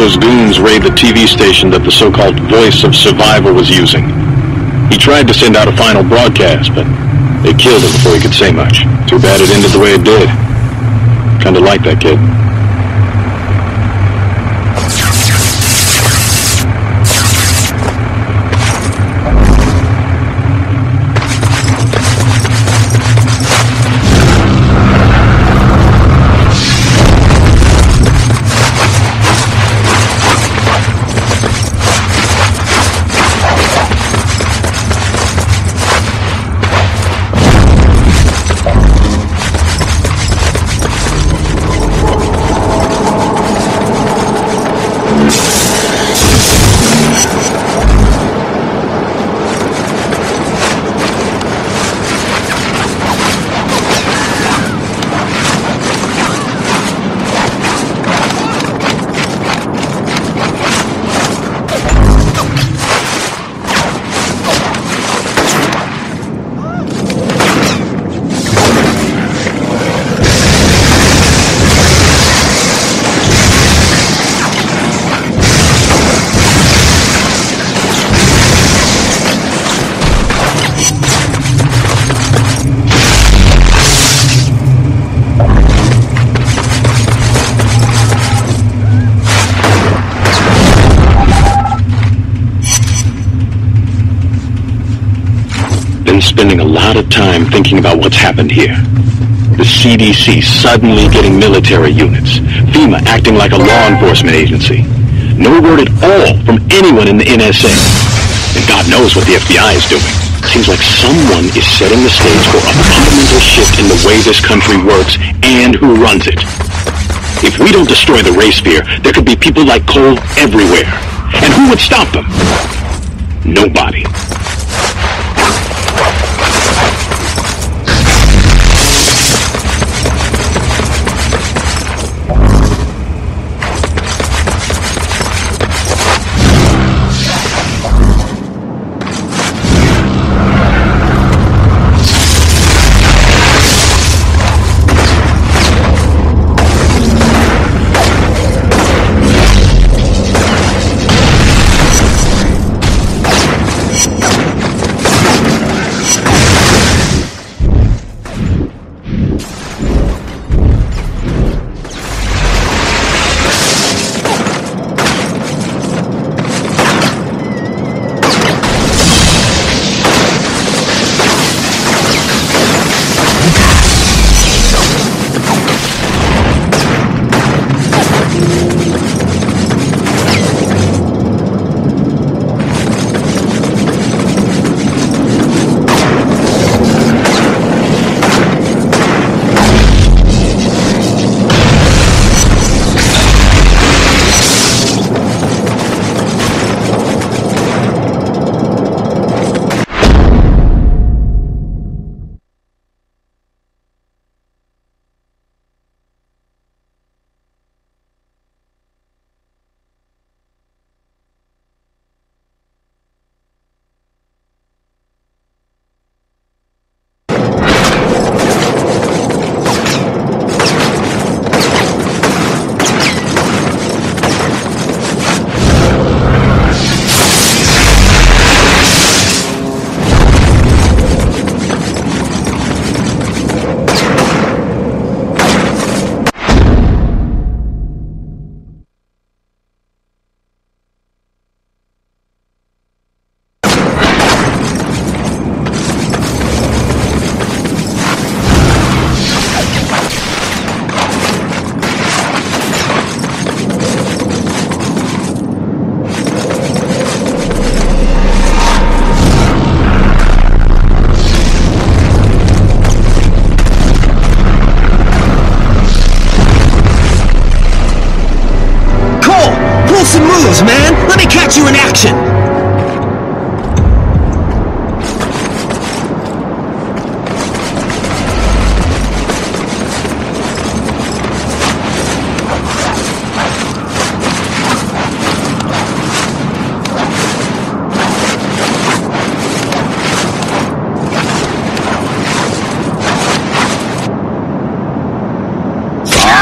Kessler's goons raid the TV station that the so-called Voice of Survival was using. He tried to send out a final broadcast, but they killed him before he could say much. Too bad it ended the way it did. Kinda like that kid. Spending a lot of time thinking about what's happened here. The CDC suddenly getting military units. FEMA acting like a law enforcement agency. No word at all from anyone in the NSA. And God knows what the FBI is doing. Seems like someone is setting the stage for a fundamental shift in the way this country works and who runs it. If we don't destroy the Ray Sphere, there could be people like Cole everywhere. And who would stop them? Nobody.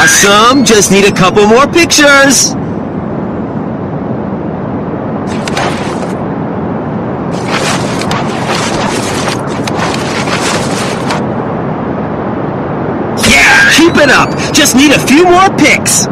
Awesome! Just need a couple more pictures! Yeah! Keep it up! Just need a few more pics!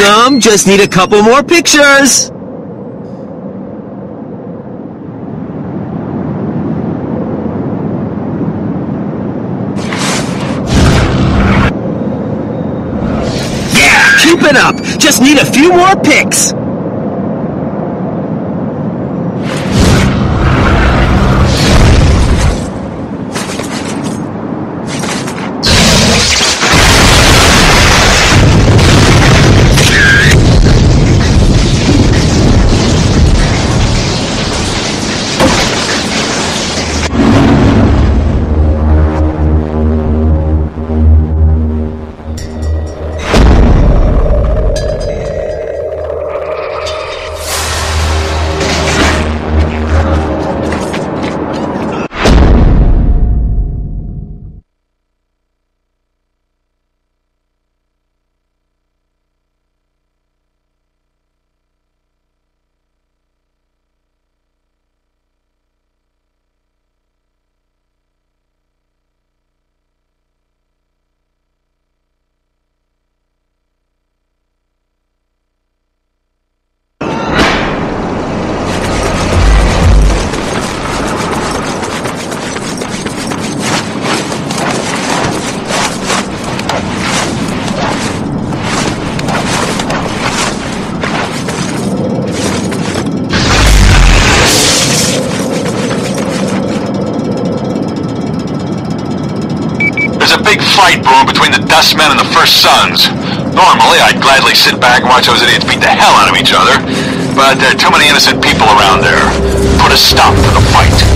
Awesome! Just need a couple more pictures! Yeah! Keep it up! Just need a few more pics! Fight brewing between the Dustmen and the First Sons. Normally, I'd gladly sit back and watch those idiots beat the hell out of each other, but there are too many innocent people around there. Put a stop to the fight.